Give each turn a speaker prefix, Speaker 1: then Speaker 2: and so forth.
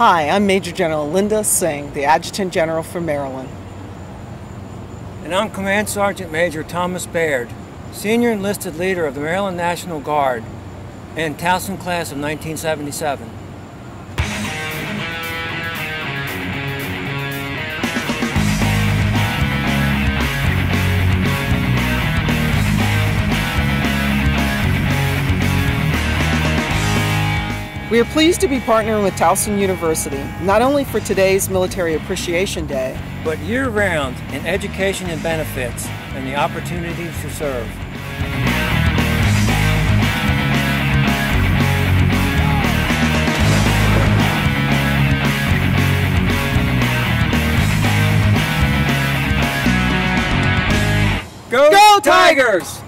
Speaker 1: Hi, I'm Major General Linda Singh, the Adjutant General for Maryland.
Speaker 2: And I'm Command Sergeant Major Thomas Beyard, Senior Enlisted Leader of the Maryland National Guard and Towson Class of 1977.
Speaker 1: We are pleased to be partnering with Towson University, not only for today's Military Appreciation Day,
Speaker 2: but year round in education and benefits and the opportunities to serve.
Speaker 1: Go, Go Tigers!